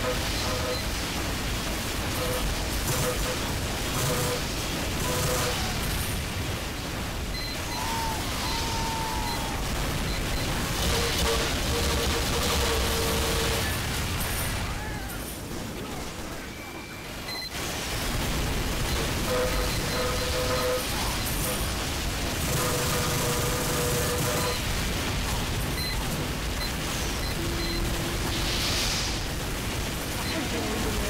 Let's go.